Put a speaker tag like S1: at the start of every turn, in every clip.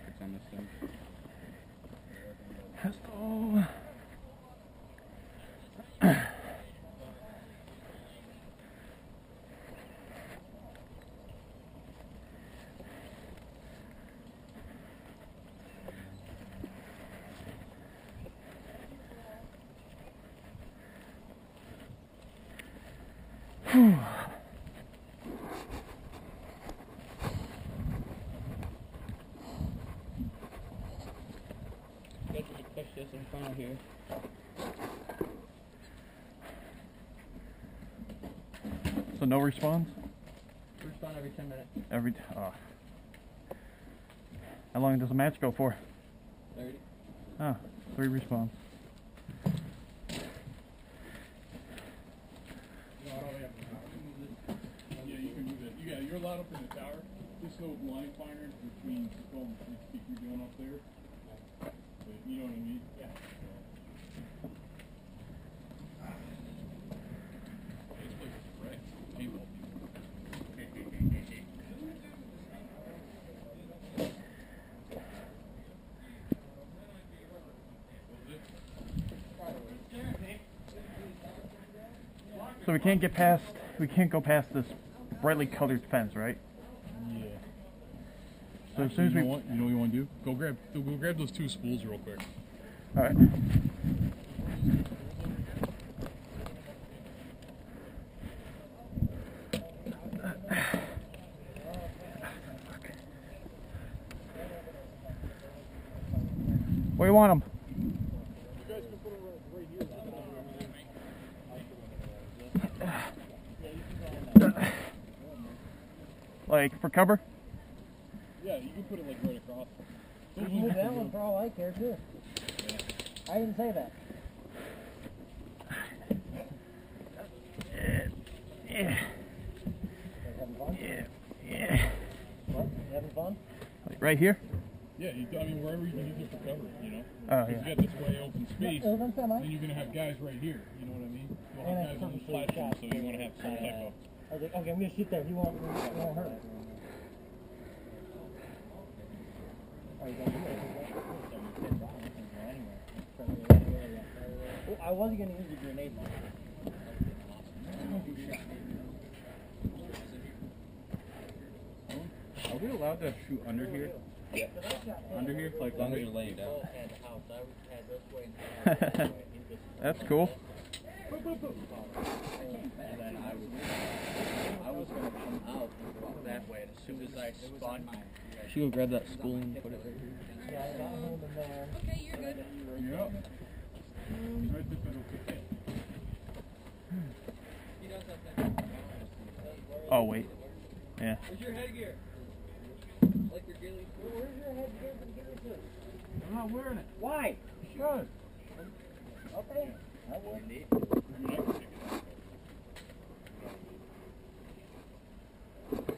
S1: pockets on this thing.
S2: Got you to push this in front of here.
S3: No response?
S2: Respawn every 10 minutes.
S3: Every. Oh. How long does the match go for?
S2: 30.
S3: Oh, three response.
S4: Yeah, you can move it. Yeah, you're allowed up in the tower. Just no line finders between the phone and speak you're doing up there. But you know what I mean? Yeah. This place is wrecked. People.
S3: So we can't get past. We can't go past this brightly colored fence, right?
S4: Yeah.
S3: So as soon as
S4: you
S3: we.
S4: know what you know what you want to do? Go grab go grab those two spools real quick.
S3: All right. Where you want them?
S4: You guys can put them right, right here.
S3: Like for cover?
S4: Yeah, you can put it like right across.
S5: You can move that one for all I care too. I didn't say that.
S3: Yeah.
S5: Having fun?
S3: Yeah. Yeah.
S5: What? You having fun?
S3: Like right here?
S4: Yeah, you, I mean wherever you can use it for cover, you know.
S3: Oh
S4: 'Cause
S3: yeah.
S4: You got this way open space.
S5: It was on semi.
S4: Then you're gonna have guys right here. You know what I mean? You'll have
S5: that's
S4: guys on the
S5: purposely
S4: platform,
S5: shot.
S4: so you want to have some type of.
S5: I was like, okay, I'm gonna shoot there. You won't, you won't hurt it. Oh, you gotta do it. Well, I wasn't gonna use the grenade launcher.
S1: Are we allowed to shoot under here? Under here? Like
S2: As long
S1: under
S2: as you're laying down.
S3: That's cool.
S2: And then I was, I was gonna come out that way, and as soon as I spun, she would grab that spool and put it right here.
S5: Yeah, I got him in there.
S4: Yep. Um, right this little kick.
S3: Oh wait. Yeah.
S2: Where's your headgear? Like your ghillie?
S5: Where's your head? Give it- give it to us.
S4: I'm not wearing it.
S5: Why?
S4: Sure.
S5: Okay. I would.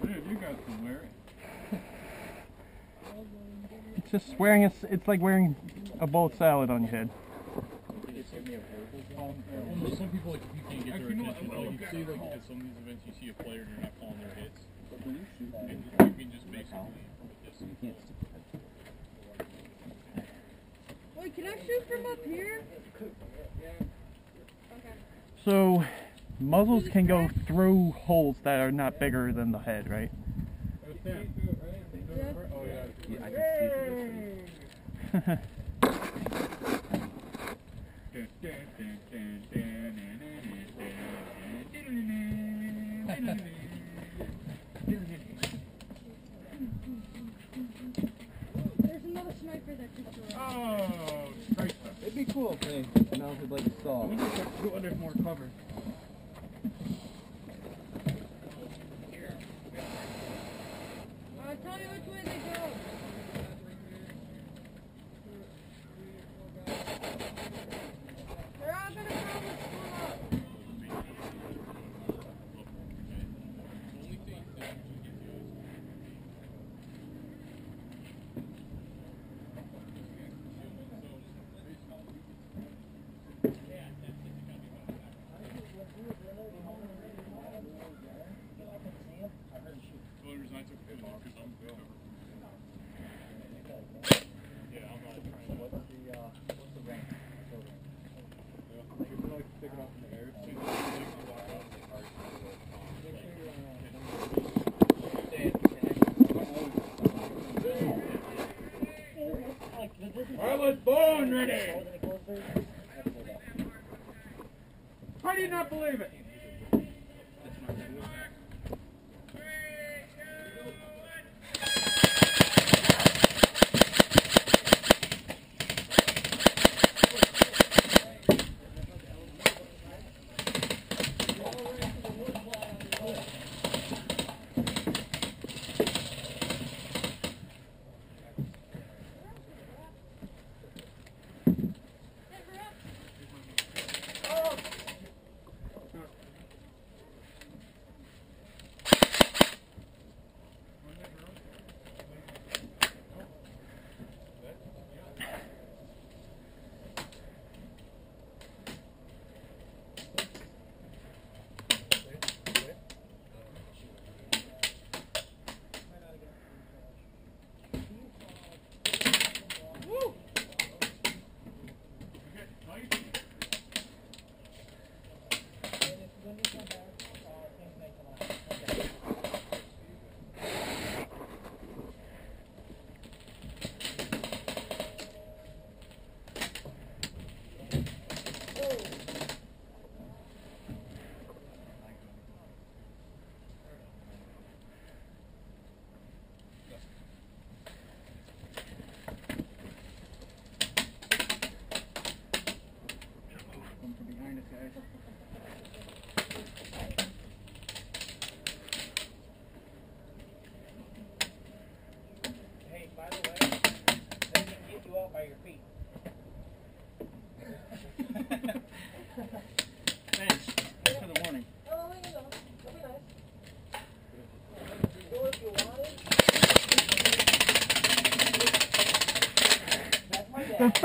S4: Dude, you guys can wear it.
S3: It's just wearing a, it's like wearing a bowl of salad on your head.
S4: Some people like if you can't get their attention. Like you see, like at some of these events, you see a player and you're not calling their hits. And you can just basically. Just,
S6: Wait, can I shoot from up here?
S3: So, muzzles can go through holes that are not bigger than the head, right?
S5: Oh, yeah, I can see through
S6: There's another sniper that just arrived.
S5: Oh, Christ.
S1: It'd be cool if they mounted like a saw.
S5: We just have to go under more cover.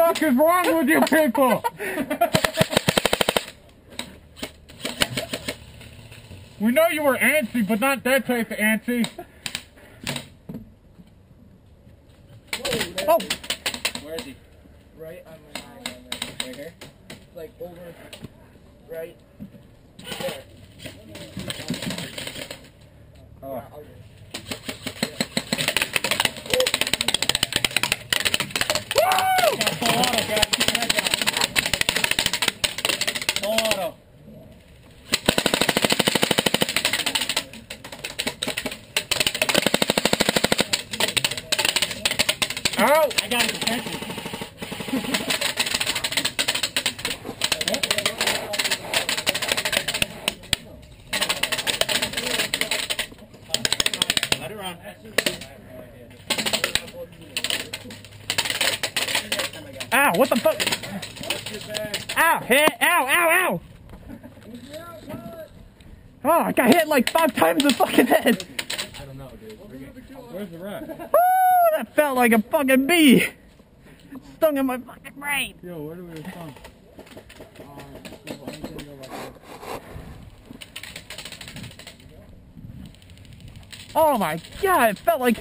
S3: Fuck is wrong with you people? we know you were antsy, but not that type of antsy. Oh,
S1: Where is he?
S7: Right on the line.
S1: Right here?
S7: Like over, right there.
S1: Oh.
S7: Yeah, I'll-
S5: Full auto, guys. Keep your head down. Full auto.
S3: ow!
S5: I got his attention. Let it run.
S3: Ow, what the fuck? Ow, hit, ow, ow, ow! Oh, I got hit like five times the fucking head. I don't know, dude.
S5: Where's the rat?
S3: Woo, that felt like a fucking bee. Stung in my fucking brain.
S5: Yo, where do we respawn?
S3: Oh my god, it felt like.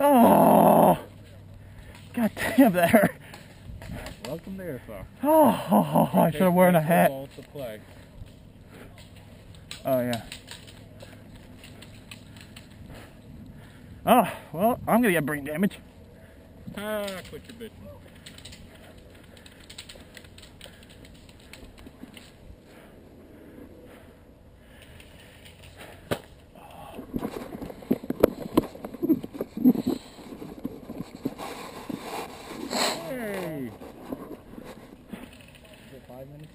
S3: Oh. God damn, that hurt.
S1: Welcome to Airsoft.
S3: Oh, I should have worn a hat.
S1: Football to play.
S3: Oh yeah. Oh well, I'm gonna get brain damage.
S1: Ah, quit your bitching. Hey!
S2: Is it five minutes?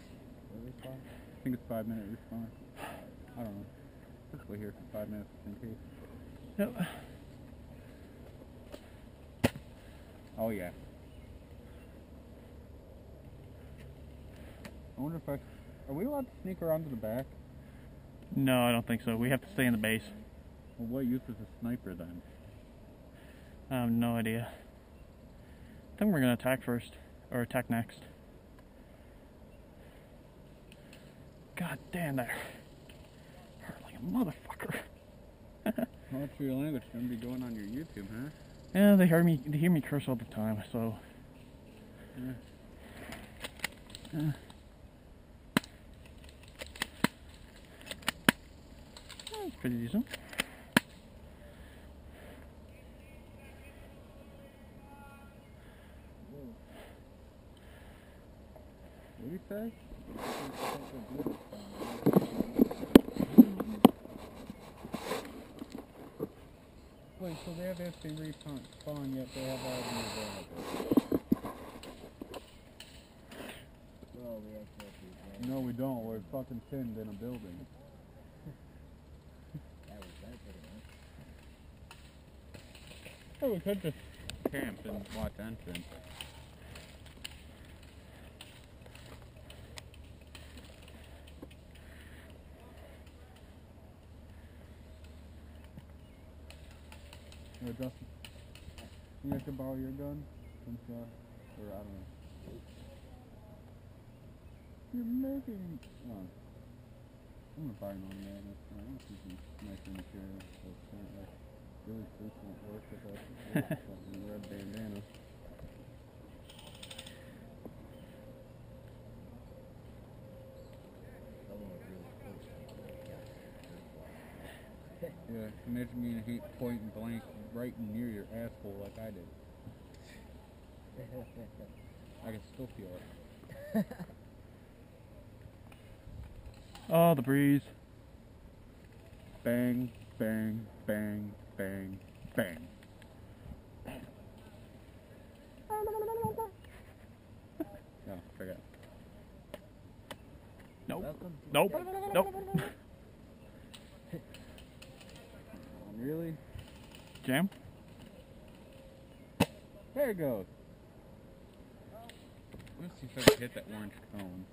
S2: Or respawn?
S1: I think it's five minute respawn. I don't know. Just wait here for five minutes in case.
S3: Yep.
S1: Oh yeah. I wonder if I are we allowed to sneak around to the back?
S3: No, I don't think so. We have to stay in the base.
S1: Well, what use is a sniper then?
S3: I have no idea. I think we're gonna attack first, or attack next. God damn that a motherfucker.
S1: What's your language gonna be going on your YouTube, huh?
S3: Yeah, they hear me. They hear me curse all the time. So.
S1: Yeah.
S3: Yeah. That's pretty decent.
S1: What do you say? Wait, so they have FC respawn, spawn, yet they have all the available.
S2: Well, we have to
S1: No, we don't. We're fucking pinned in a building.
S2: That was that pretty much.
S1: Oh, we could just camp and watch entrance. Hey, Justin, to borrow your gun? Uh, or I don't know. You're making. Oh. I'm gonna buy an automatic. I don't it's nicer material. So really frequent work with a fucking red bandana
S2: was really close to me. Yeah.
S1: Yeah, imagine being hit point blank right near your asshole like I did. I can still feel it.
S3: Oh, the breeze.
S1: Bang, bang, bang, bang, bang. No, forget.
S3: Nope.
S2: Welcome to
S3: Nope. Nope. Jam.
S1: There it goes. Let's see if I can hit that orange cone.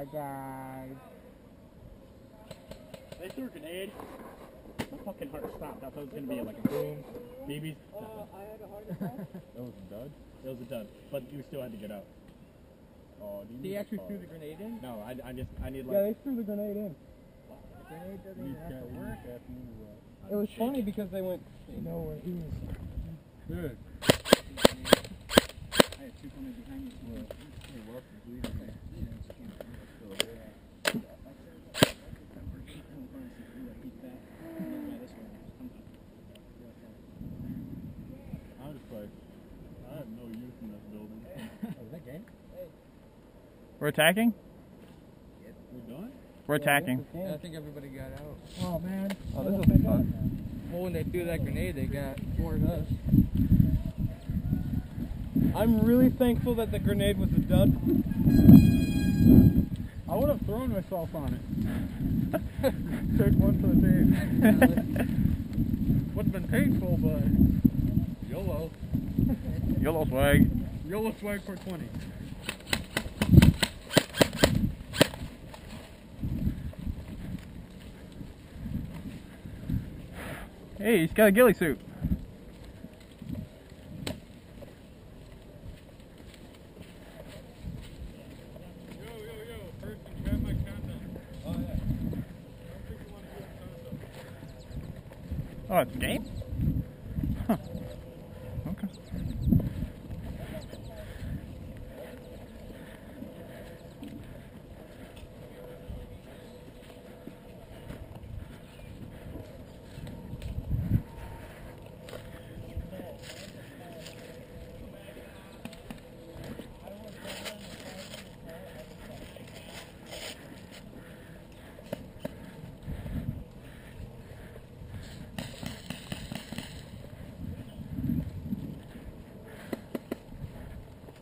S1: Hi guys.
S3: They threw a grenade. My fucking heart stopped. I thought it was gonna be like a boom, BB.
S1: Uh, that was a dud.
S3: It was a dud, but you still had to get out.
S1: Oh, do you
S2: He
S1: need
S2: actually
S1: car?
S2: threw the grenade in?
S3: No, I, I just I need like.
S5: Yeah, they threw the grenade in.
S2: The grenade doesn't even have to work.
S1: got me right.
S5: It was funny because they went, you know, where he was.
S1: Good.
S2: I had two coming behind me.
S1: Well, you're welcome to leave me.
S4: I'm just like, I have no use in this building.
S2: Is that game?
S3: We're attacking.
S4: Yep. We're done?
S3: We're attacking.
S2: Yeah, I think everybody got out.
S5: Oh man.
S1: Oh, this will be fun.
S2: Well, when they threw that grenade, they got four of us.
S5: I'm really thankful that the grenade was a dud.
S1: I would have thrown myself on it. Take one for the team. Would have been painful, but YOLO.
S3: YOLO swag.
S1: YOLO swag for 20.
S3: Hey, he's got a ghillie suit.
S4: Yo, yo, yo, person, you got my condom. Oh, yeah. I don't think you want to give a condom.
S3: Oh, it's a game? Huh. Okay.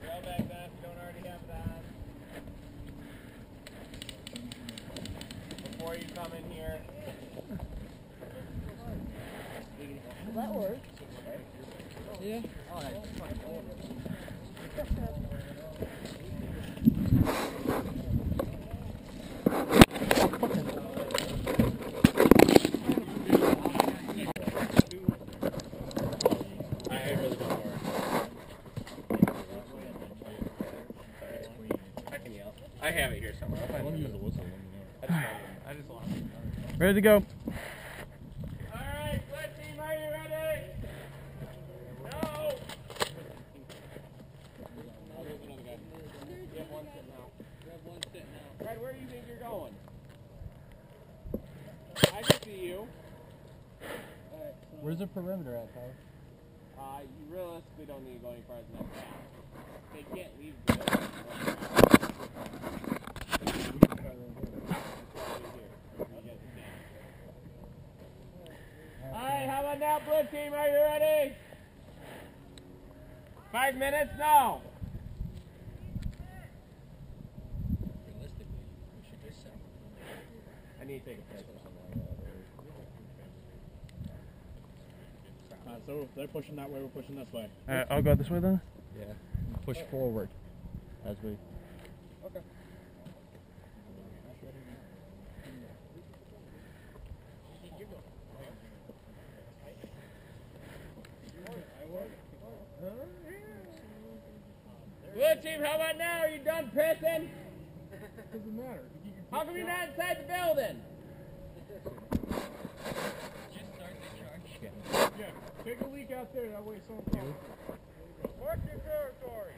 S2: Well back then, if you don't already have that. Before you come in here.
S5: That works.
S2: Yeah. I really don't worry. I can yell. I have it here somewhere. I'll find it. That's fine. I just lost it.
S3: Ready to go.
S2: Alright, red team, ready? No! You have one sit now. You have one sit now. Fred, where do you think you're going? I can see you.
S5: Where's the perimeter at, Tyler?
S2: Uh, you realistically don't need to go any farther than that. They can't leave the building. Alright, how about now, blue team? Are you ready? Five minutes now. I need to take a picture.
S4: Uh, so they're pushing that way, we're pushing this way.
S3: Uh, I'll go this way then.
S1: Yeah. Push forward as we.
S2: Blue team, how about now? Are you done pissing?
S4: Doesn't matter.
S2: How come you're not inside the building? Just start the charge.
S4: Yeah, take a leak out there, that way someone comes.
S2: Mark your territory.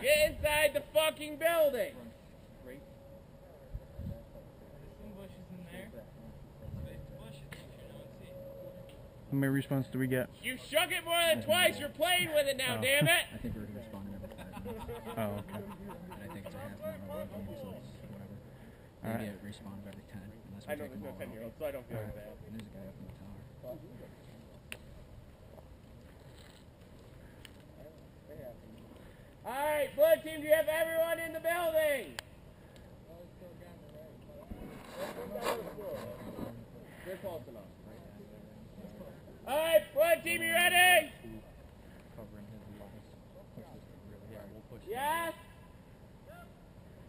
S2: Get inside the fucking building.
S3: How many respawns do we get?
S2: You shook it more than twice. You're playing with it now,
S3: Oh.
S2: damn it.
S1: I think we're respawning every five minutes.
S3: Oh, okay.
S1: And I think it's a half an hour game, so it's whatever.
S3: Alright.
S1: Maybe it respawns every 10. Unless we
S2: I know
S1: take
S2: there's
S1: them
S2: no
S1: all
S2: 10
S1: out.
S2: year old, so I don't feel
S3: Alright.
S2: bad.
S1: And there's a guy up in the tower.
S2: Alright, blue team, do you have everyone in the building? You're close enough. Alright, blue team, you ready?
S1: Covering his loss. Push this
S2: Yes?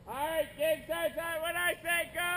S2: Alright, game starts on when I say! Go!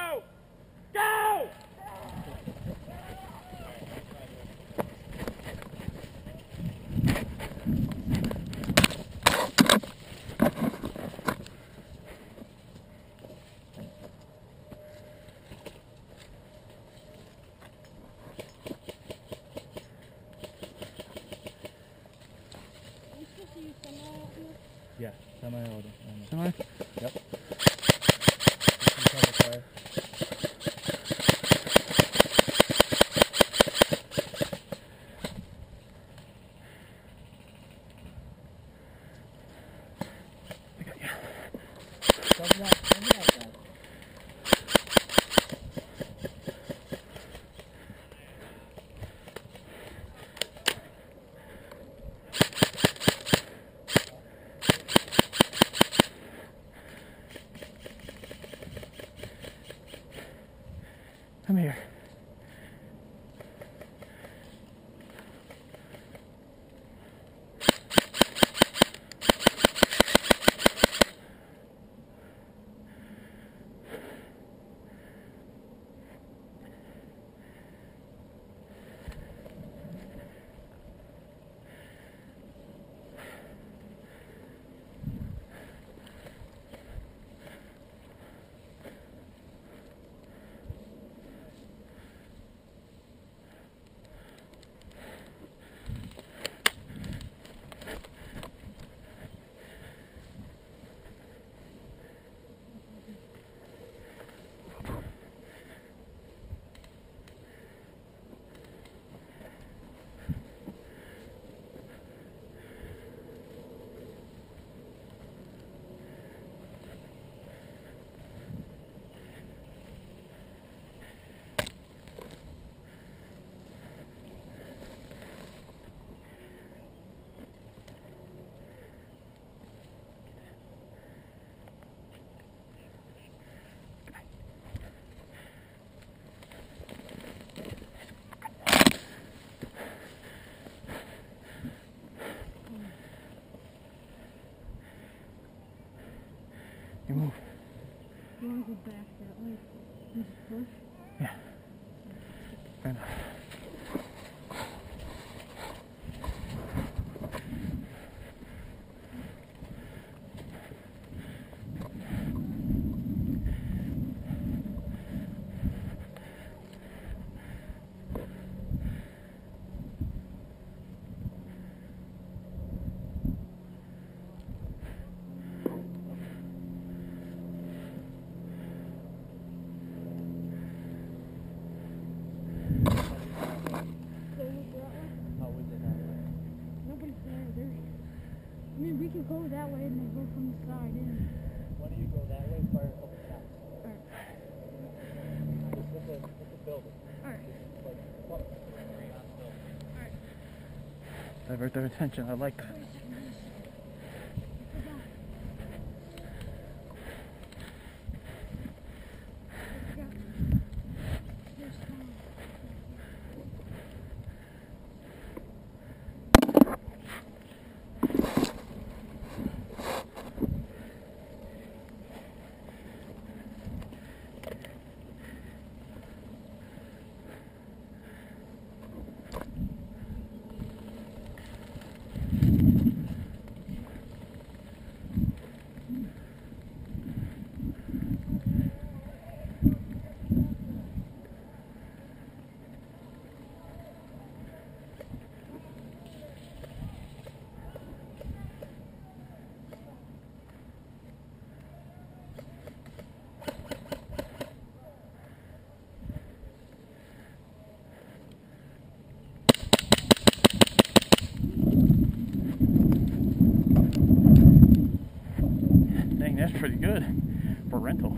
S3: Move.
S6: You want to go back that way? And just push?
S3: Fair enough.
S6: Go with that way?
S5: How was it that way?
S6: Nobody's there. There's. I mean, we could go that way and then go from the side in.
S5: Why don't you go that way, fire?
S6: Alright.
S5: Just with the, with the building.
S6: Alright.
S5: Like, building.
S3: Divert their attention. I like that. Dang, that's pretty good for rental.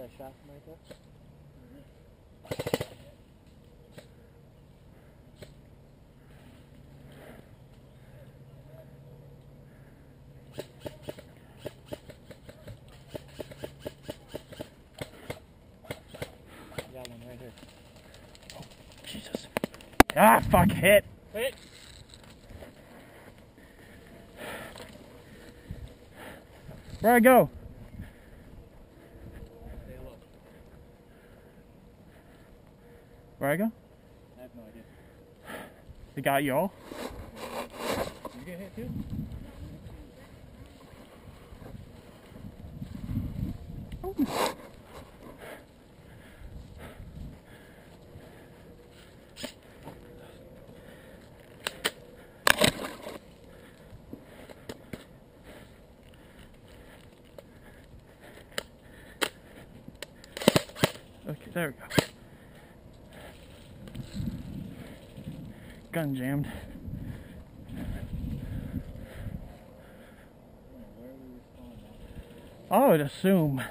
S5: You got a shot from right there? Got one right here.
S3: Jesus. Ah, fuck, hit.
S5: Hit.
S3: Where I go?
S5: Stay low.
S3: Where I go?
S5: I have no idea.
S3: They got y'all.
S5: You get hit too?
S3: Okay, there we go. Gun jammed.
S5: Where are we respawning at?
S3: I would assume.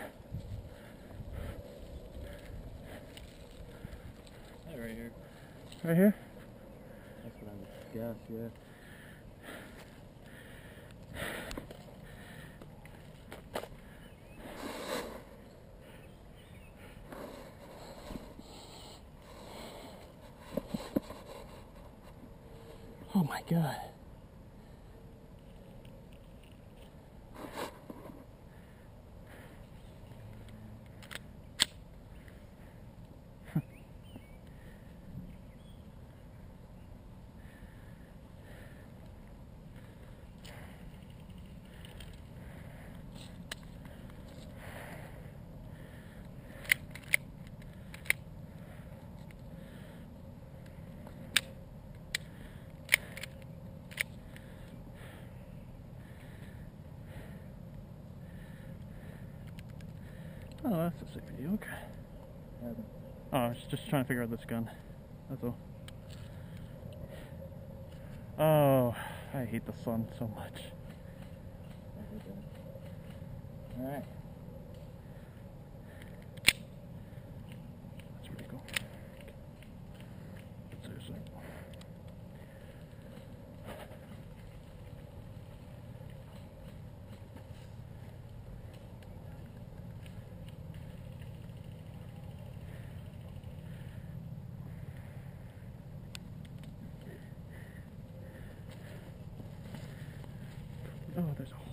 S5: Right here.
S3: Right here?
S5: That's what I would guess, yeah.
S3: My god. Oh, that's a safety.
S5: Happened.
S3: Oh, I was just trying to figure out this gun. That's all. Oh, I hate the sun so much.
S5: Alright.
S3: That's pretty cool. Seriously.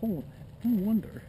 S3: Oh. No wonder.